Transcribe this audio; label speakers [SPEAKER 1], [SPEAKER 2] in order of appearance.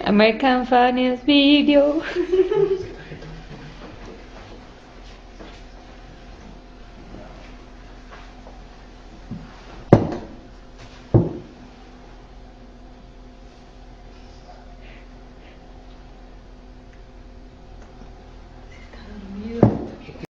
[SPEAKER 1] American Funniest Video.